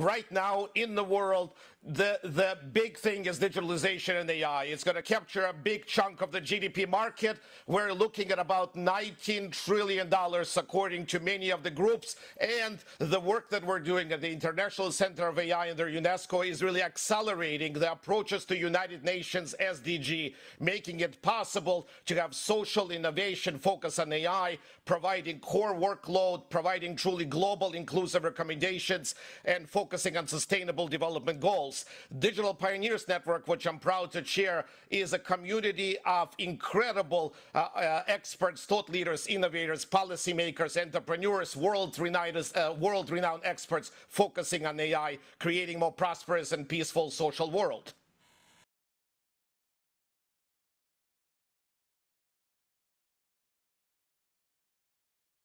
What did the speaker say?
right now in the world, the the big thing is digitalization and AI. It's going to capture a big chunk of the GDP market. We're looking at about 19 trillion dollars, according to many of the groups. And the work that we're doing at the International Center of AI under UNESCO is really accelerating the approaches to United Nations SDG, making it possible to have social innovation focus on AI, providing core workload, providing truly global inclusive recommendations, and focusing on sustainable development goals. Digital Pioneers Network, which I'm proud to chair, is a community of incredible uh, uh, experts, thought leaders, innovators, policymakers, entrepreneurs, world-renowned uh, world experts focusing on AI, creating more prosperous and peaceful social world.